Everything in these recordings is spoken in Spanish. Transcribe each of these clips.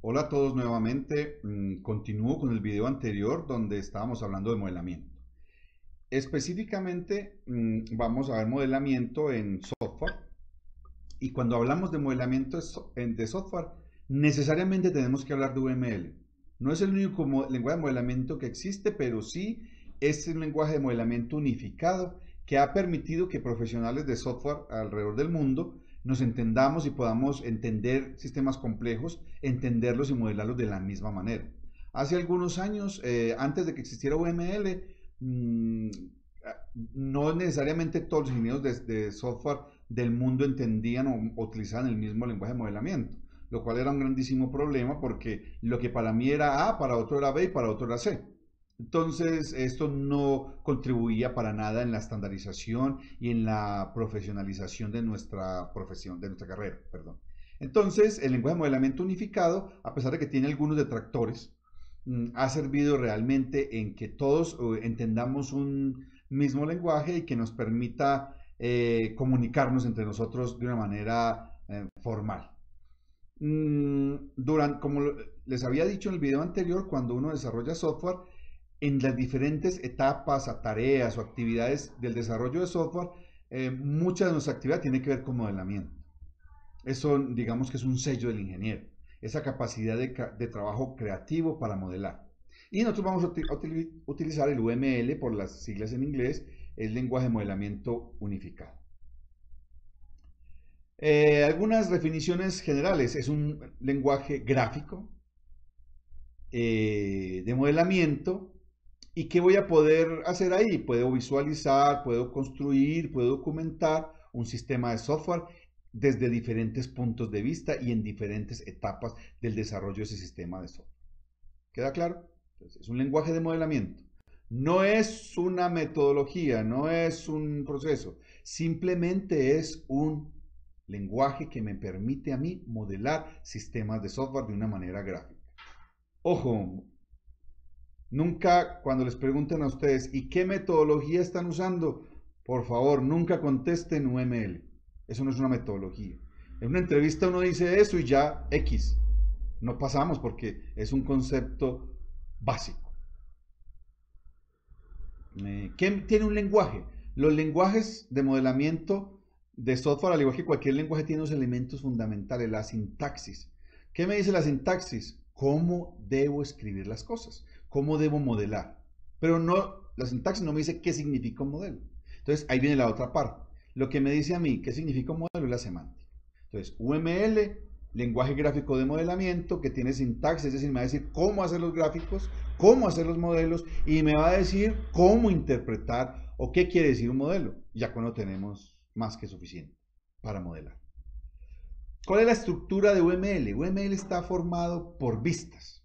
Hola a todos nuevamente. Mm, continúo con el video anterior donde estábamos hablando de modelamiento. Específicamente mm, vamos a ver modelamiento en software. Y cuando hablamos de modelamiento de software, necesariamente tenemos que hablar de UML. No es el único lenguaje de modelamiento que existe, pero sí es el lenguaje de modelamiento unificado que ha permitido que profesionales de software alrededor del mundo nos entendamos y podamos entender sistemas complejos, entenderlos y modelarlos de la misma manera. Hace algunos años, eh, antes de que existiera UML, mm, no necesariamente todos los ingenieros de, software del mundo entendían o, utilizaban el mismo lenguaje de modelamiento, lo cual era un grandísimo problema porque lo que para mí era A, para otro era B y para otro era C. Entonces, esto no contribuía para nada en la estandarización y en la profesionalización de nuestra profesión, de nuestra carrera, perdón. Entonces, el lenguaje de modelamiento unificado, a pesar de que tiene algunos detractores, mm, ha servido realmente en que todos eh, entendamos un mismo lenguaje y que nos permita eh, comunicarnos entre nosotros de una manera eh, formal. Mm, durante, como les había dicho en el video anterior, cuando uno desarrolla software, en las diferentes etapas, a tareas o actividades del desarrollo de software, eh, mucha de nuestra actividad tiene que ver con modelamiento. Eso, digamos que es un sello del ingeniero, esa capacidad de, trabajo creativo para modelar. Y nosotros vamos a, utilizar el UML, por las siglas en inglés, el lenguaje de modelamiento unificado. Eh, algunas definiciones generales. Es un lenguaje gráfico eh, de modelamiento ¿Y qué voy a poder hacer ahí? Puedo visualizar, puedo construir, puedo documentar un sistema de software desde diferentes puntos de vista y en diferentes etapas del desarrollo de ese sistema de software. ¿Queda claro? es un lenguaje de modelamiento. No es una metodología, no es un proceso, simplemente es un lenguaje que me permite a mí modelar sistemas de software de una manera gráfica. Ojo, Nunca cuando les pregunten a ustedes, ¿y qué metodología están usando? Por favor, nunca contesten UML. Eso no es una metodología. En una entrevista uno dice eso y ya X. No pasamos porque es un concepto básico. ¿Qué tiene un lenguaje? Los lenguajes de modelamiento de software, al igual que cualquier lenguaje, tiene unos elementos fundamentales, la sintaxis. ¿Qué me dice la sintaxis? ¿Cómo debo escribir las cosas? Cómo debo modelar. Pero no, la sintaxis no me dice qué significa un modelo. Entonces, ahí viene la otra parte. Lo que me dice a mí qué significa un modelo es la semántica. Entonces, UML, lenguaje gráfico de modelamiento, que tiene sintaxis, es decir, me va a decir cómo hacer los gráficos, cómo hacer los modelos, y me va a decir cómo interpretar o qué quiere decir un modelo. Ya cuando tenemos más que suficiente para modelar. ¿Cuál es la estructura de UML? UML está formado por vistas.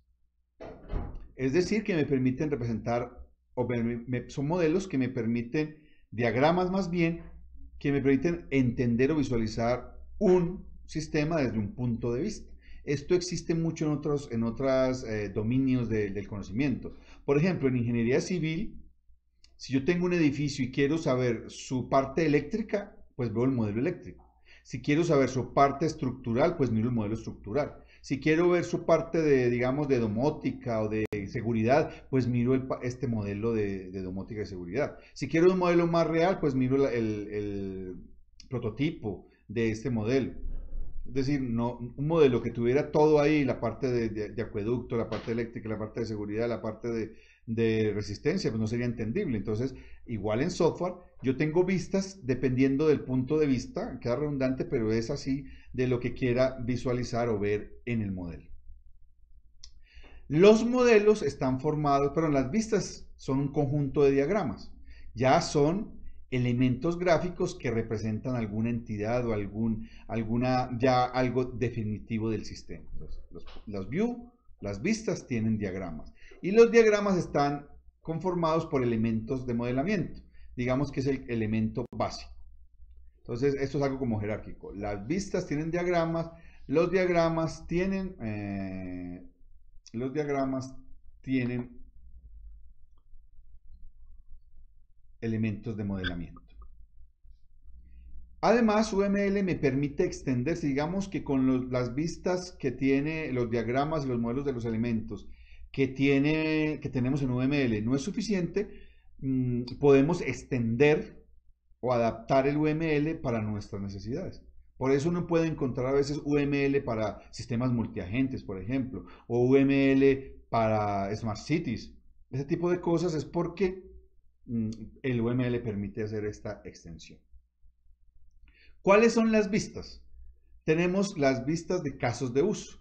Es decir, que me permiten representar, son modelos que me permiten, diagramas más bien, que me permiten entender o visualizar un sistema desde un punto de vista. Esto existe mucho en otros en otros, eh, dominios del conocimiento. Por ejemplo, en ingeniería civil, si yo tengo un edificio y quiero saber su parte eléctrica, pues veo el modelo eléctrico. Si quiero saber su parte estructural, pues miro el modelo estructural. Si quiero ver su parte de, digamos, de domótica o de seguridad, pues miro este modelo de, domótica y seguridad. Si quiero un modelo más real, pues miro el, prototipo de este modelo. Es decir, no, un modelo que tuviera todo ahí, la parte de, acueducto, la parte eléctrica, la parte de seguridad, la parte de, de, resistencia, pues no sería entendible. Entonces, igual en software, yo tengo vistas dependiendo del punto de vista, queda redundante, pero es así de lo que quiera visualizar o ver en el modelo. Los modelos están formados, pero las vistas son un conjunto de diagramas. Ya son elementos gráficos que representan alguna entidad o algún, alguna, ya algo definitivo del sistema. Los view, las vistas tienen diagramas. Y los diagramas están conformados por elementos de modelamiento. Digamos que es el elemento básico. Entonces, esto es algo como jerárquico. Las vistas tienen diagramas, los diagramas tienen, eh, los diagramas tienen elementos de modelamiento. Además, UML me permite extenderse, digamos que con las vistas que tiene los diagramas y los modelos de los elementos que, tiene, que tenemos en UML no es suficiente, mm, podemos extender o adaptar el UML para nuestras necesidades. Por eso uno puede encontrar a veces UML para sistemas multiagentes, por ejemplo, o UML para Smart Cities. Ese tipo de cosas es porque mm, el UML permite hacer esta extensión. ¿Cuáles son las vistas? Tenemos las vistas de casos de uso.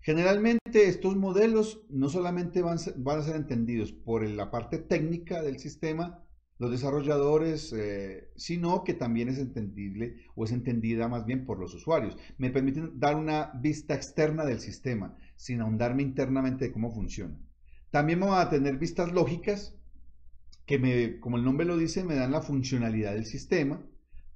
Generalmente estos modelos no solamente van, a ser entendidos por la parte técnica del sistema, los desarrolladores, eh, sino que también es entendible o es entendida más bien por los usuarios. Me permiten dar una vista externa del sistema sin ahondarme internamente de cómo funciona. También vamos a tener vistas lógicas que, me, como el nombre lo dice, me dan la funcionalidad del sistema.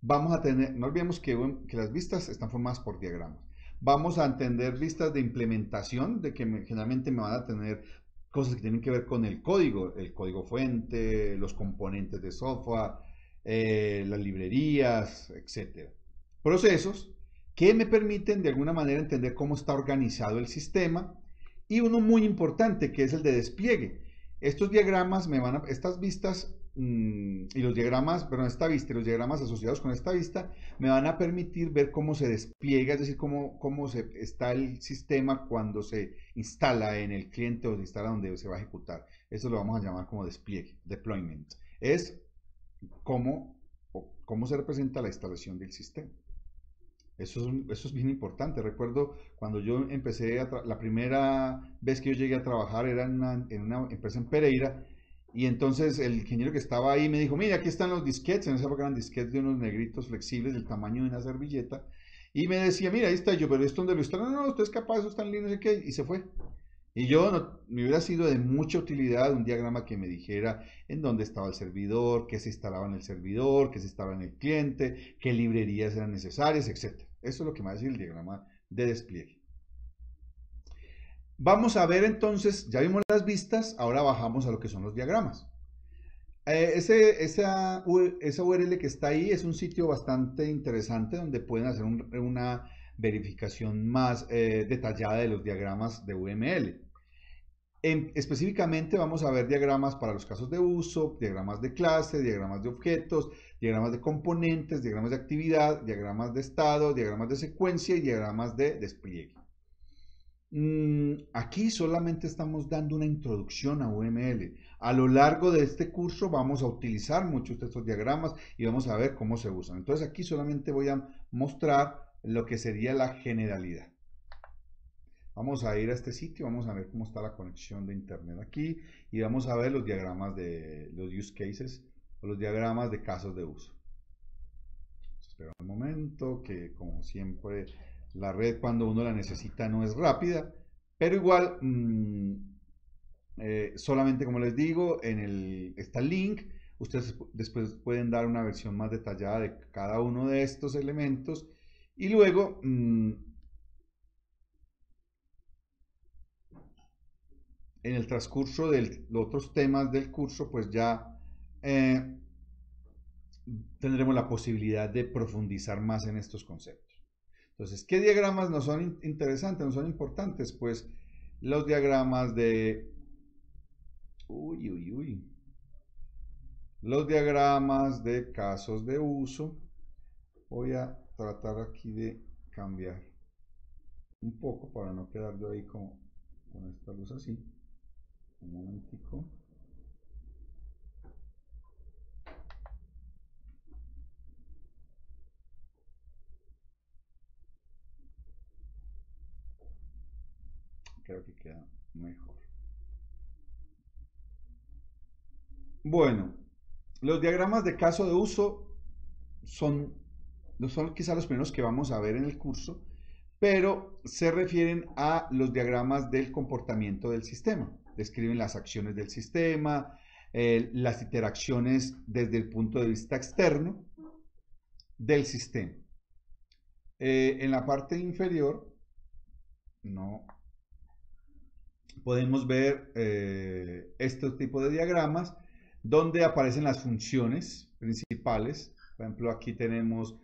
Vamos a tener, no olvidemos que, que las vistas están formadas por diagramas. Vamos a entender vistas de implementación, de que generalmente me van a tener cosas que tienen que ver con el código, el código fuente, los componentes de software, eh, las librerías, etc. Procesos que me permiten de alguna manera entender cómo está organizado el sistema y uno muy importante que es el de despliegue. Estos diagramas me van a, estas vistas Mm, y los diagramas, perdón, esta vista y los diagramas asociados con esta vista me van a permitir ver cómo se despliega, es decir, cómo, cómo se, está el sistema cuando se instala en el cliente o se instala donde se va a ejecutar. Eso lo vamos a llamar como despliegue, deployment. Es cómo, cómo se representa la instalación del sistema. Eso es, eso es bien importante. Recuerdo cuando yo empecé, la primera vez que yo llegué a trabajar era en una, empresa en Pereira y entonces el ingeniero que estaba ahí me dijo, mira, aquí están los disquetes, en esa época eran disquetes de unos negritos flexibles del tamaño de una servilleta. Y me decía, mira, ahí está yo, pero esto donde lo está, no, no, usted es capaz, eso está en línea, no qué, y se fue. Y yo no, me hubiera sido de mucha utilidad un diagrama que me dijera en dónde estaba el servidor, qué se instalaba en el servidor, qué se instalaba en el cliente, qué librerías eran necesarias, etc. Eso es lo que me va a decir el diagrama de despliegue. Vamos a ver entonces, ya vimos las vistas, ahora bajamos a lo que son los diagramas. Eh, ese, esa, esa, URL que está ahí es un sitio bastante interesante donde pueden hacer una verificación más eh, detallada de los diagramas de UML. Específicamente vamos a ver diagramas para los casos de uso, diagramas de clase, diagramas de objetos, diagramas de componentes, diagramas de actividad, diagramas de estado, diagramas de secuencia y diagramas de despliegue. Mm, aquí solamente estamos dando una introducción a UML. A lo largo de este curso vamos a utilizar muchos de estos diagramas y vamos a ver cómo se usan. Entonces aquí solamente voy a mostrar lo que sería la generalidad. Vamos a ir a este sitio, vamos a ver cómo está la conexión de internet aquí y vamos a ver los diagramas de los use cases o los diagramas de casos de uso. Espera un momento que como siempre la red cuando uno la necesita no es rápida, pero igual, mm, eh, solamente como les digo, en el, está el link. Ustedes después pueden dar una versión más detallada de cada uno de estos elementos. Y luego, mm, en el transcurso de los otros temas del curso, pues ya eh, tendremos la posibilidad de profundizar más en estos conceptos. Entonces, ¿qué diagramas no son interesantes, no son importantes? Pues los diagramas de... Uy, uy, uy. Los diagramas de casos de uso. Voy a tratar aquí de cambiar un poco para no quedar yo ahí como con esta luz así. Creo que queda mejor. Bueno, los diagramas de caso de uso son, son quizá los primeros que vamos a ver en el curso, pero se refieren a los diagramas del comportamiento del sistema. Describen las acciones del sistema, las interacciones desde el punto de vista externo del sistema. Eh, en la parte inferior, no podemos ver eh, este tipo de diagramas donde aparecen las funciones principales Por ejemplo, aquí tenemos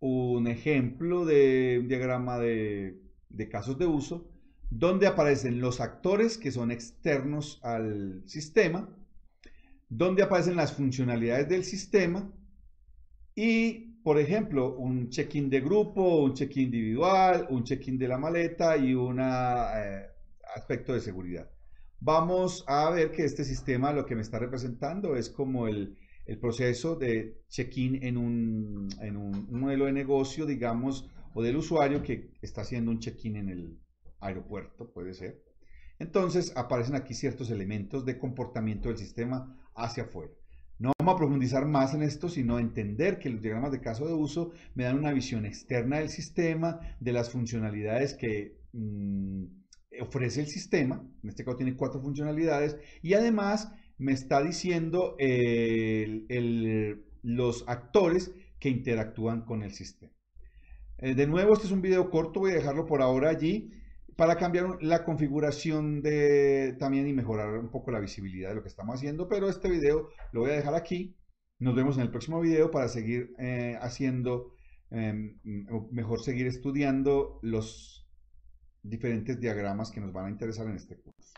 un ejemplo de un diagrama de, de casos de uso donde aparecen los actores que son externos al sistema, donde aparecen las funcionalidades del sistema y, por ejemplo, un check-in de grupo, un check-in individual, un check-in de la maleta y un eh, aspecto de seguridad. Vamos a ver que este sistema lo que me está representando es como el, proceso de check-in en, un, en un modelo de negocio, digamos, o del usuario que está haciendo un check-in en el, aeropuerto, puede ser. Entonces aparecen aquí ciertos elementos de comportamiento del sistema hacia afuera. No vamos a profundizar más en esto, sino entender que los diagramas de caso de uso me dan una visión externa del sistema, de las funcionalidades que mm, ofrece el sistema. En este caso tiene cuatro funcionalidades y además me está diciendo los actores que interactúan con el sistema. Eh, de nuevo, este es un video corto, voy a dejarlo por ahora allí para cambiar la configuración de también y mejorar un poco la visibilidad de lo que estamos haciendo, pero este video lo voy a dejar aquí. Nos vemos en el próximo video para seguir eh, haciendo, em, mejor seguir estudiando los diferentes diagramas que nos van a interesar en este curso.